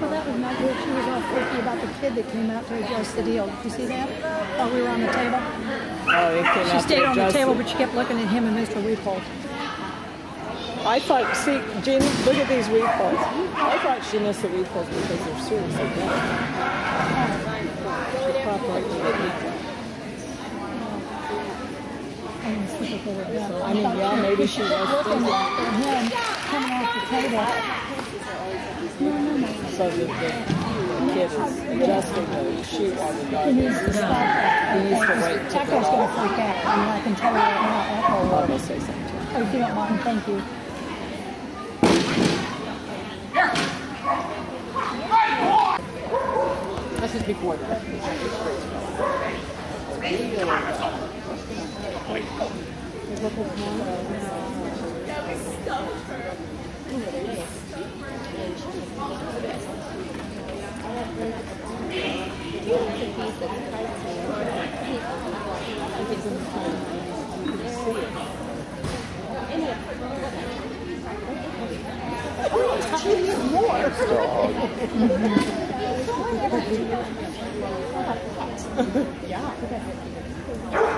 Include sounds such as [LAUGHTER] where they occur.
Well, that was not good. She was all freaky about the kid that came out to adjust the deal. Did you see that? While we were on the table. Oh, it came She out stayed on the table, it. but she kept looking at him and Mr. Repole. I thought, see, Jean, look at these weed. I thought she missed the weave because they're seriously popped right to the weave pole. I. I mean, yeah, maybe she was thinking. him coming off the table. So the, the kid is adjusting the chute while the dog He needs to stop. He needs to wait to Echo's gonna freak out. I mean, I can tell you right now, Echo I'll will. go say something to him. Oh, if you don't mind, thank you. This is before that. [LAUGHS] yeah.